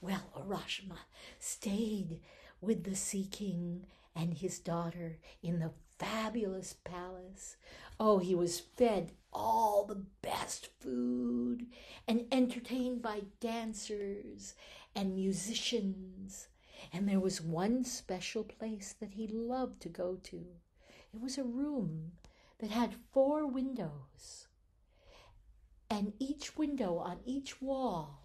Well, Urashima stayed with the Sea King and his daughter in the fabulous palace. Oh, he was fed all the best food and entertained by dancers and musicians. And there was one special place that he loved to go to. It was a room that had four windows. And each window on each wall,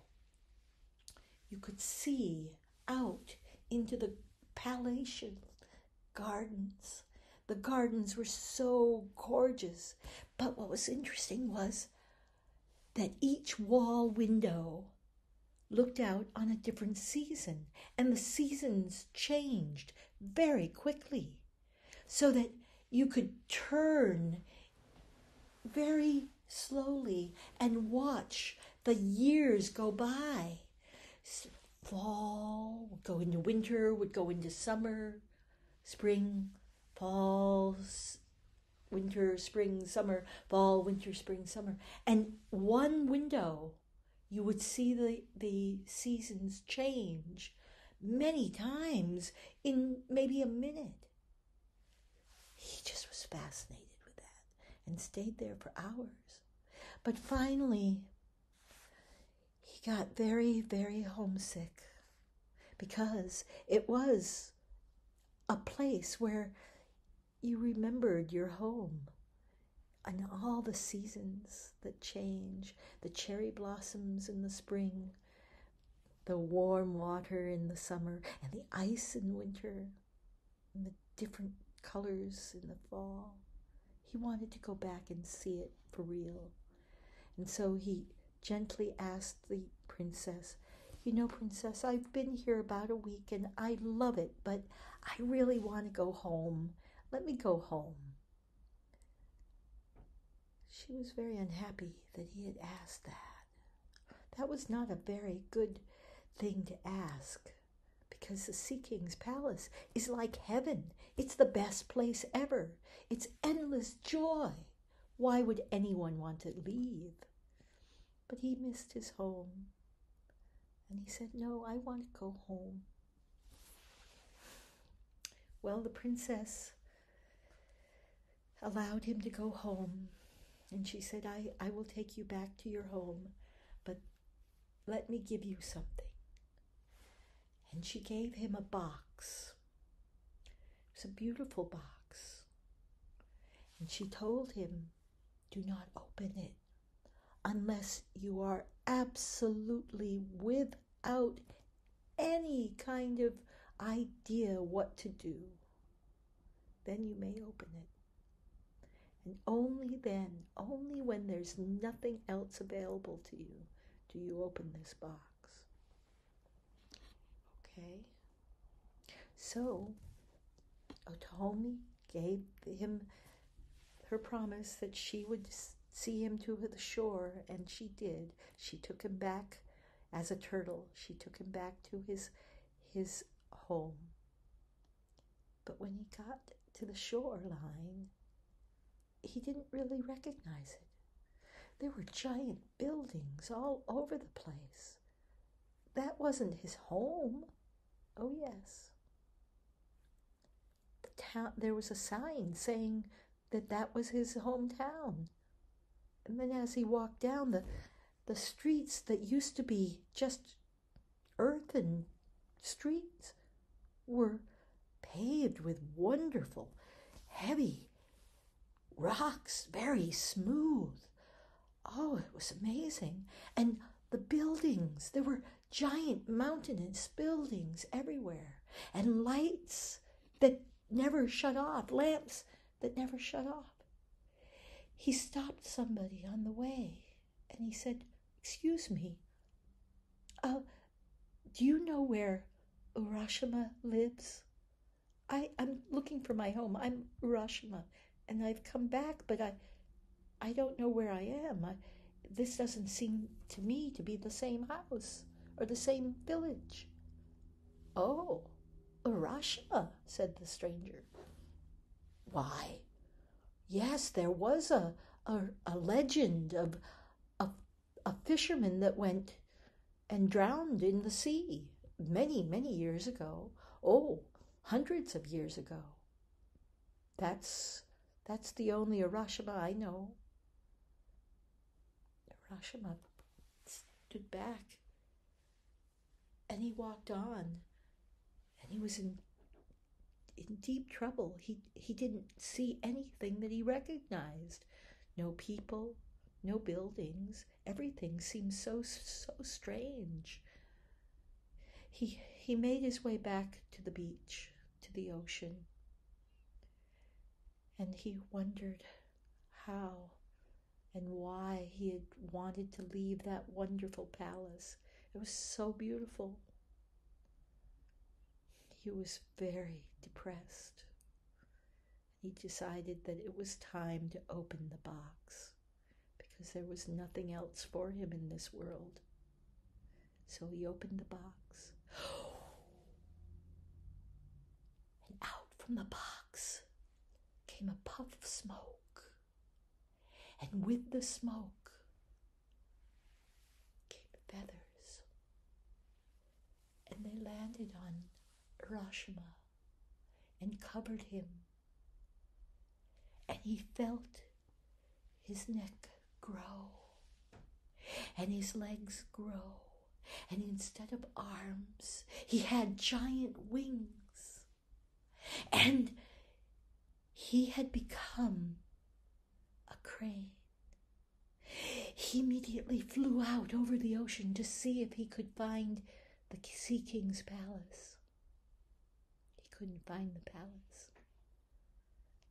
you could see out into the palatial gardens. The gardens were so gorgeous. But what was interesting was that each wall window looked out on a different season, and the seasons changed very quickly, so that you could turn very slowly and watch the years go by. Fall would go into winter, would go into summer, spring, fall, winter, spring, summer, fall, winter, spring, summer. And one window, you would see the, the seasons change many times in maybe a minute. He just was fascinated with that and stayed there for hours. But finally, got very, very homesick because it was a place where you remembered your home and all the seasons that change the cherry blossoms in the spring, the warm water in the summer, and the ice in winter, and the different colors in the fall. He wanted to go back and see it for real. And so he gently asked the princess, You know, princess, I've been here about a week and I love it, but I really want to go home. Let me go home. She was very unhappy that he had asked that. That was not a very good thing to ask because the Sea King's palace is like heaven. It's the best place ever. It's endless joy. Why would anyone want to leave? But he missed his home. And he said, No, I want to go home. Well, the princess allowed him to go home. And she said, I, I will take you back to your home, but let me give you something. And she gave him a box. It was a beautiful box. And she told him, Do not open it unless you are absolutely without any kind of idea what to do, then you may open it. And only then, only when there's nothing else available to you, do you open this box. Okay? So, Otohime gave him her promise that she would see him to the shore, and she did. She took him back as a turtle. She took him back to his his home. But when he got to the shoreline, he didn't really recognize it. There were giant buildings all over the place. That wasn't his home. Oh, yes. The town, there was a sign saying that that was his hometown. And then as he walked down the, the streets that used to be just earthen streets were paved with wonderful, heavy rocks, very smooth. Oh, it was amazing. And the buildings, there were giant mountainous buildings everywhere, and lights that never shut off, lamps that never shut off. He stopped somebody on the way and he said, Excuse me, uh, do you know where Urashima lives? I, I'm looking for my home. I'm Urashima, and I've come back, but I, I don't know where I am. I, this doesn't seem to me to be the same house or the same village. Oh, Urashima, said the stranger. Why, yes, there was a, a, a legend of a, a fisherman that went and drowned in the sea many, many years ago. Oh, hundreds of years ago. That's that's the only Urashima I know. Urashima stood back and he walked on and he was in in deep trouble. He he didn't see anything that he recognized. No people, no buildings. Everything seemed so so strange. He he made his way back to the beach, to the ocean. And he wondered how and why he had wanted to leave that wonderful palace. It was so beautiful. He was very depressed. He decided that it was time to open the box because there was nothing else for him in this world. So he opened the box. And out from the box came a puff of smoke. And with the smoke came feathers. And they landed on Urashima and covered him. And he felt his neck grow and his legs grow. And instead of arms, he had giant wings. And he had become a crane. He immediately flew out over the ocean to see if he could find the Sea King's palace. Couldn't find the palace.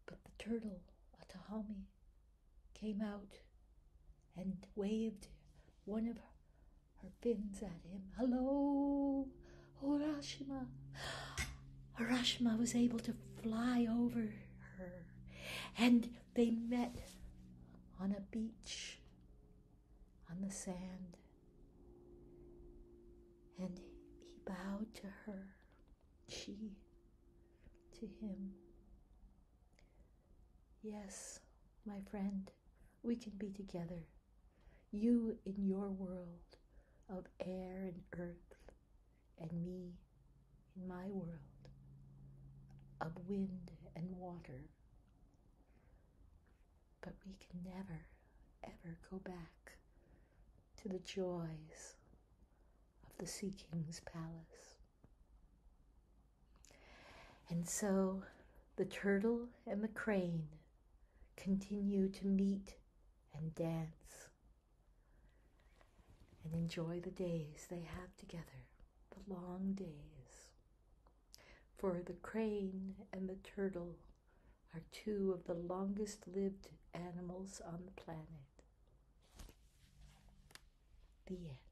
But the turtle, Atahami, came out and waved one of her fins at him. Hello, Urashima. Urashima was able to fly over her, and they met on a beach on the sand. And he bowed to her, she to him. Yes, my friend, we can be together. You in your world of air and earth, and me in my world of wind and water. But we can never, ever go back to the joys of the Sea King's palace. And so the turtle and the crane continue to meet and dance and enjoy the days they have together, the long days. For the crane and the turtle are two of the longest lived animals on the planet. The end.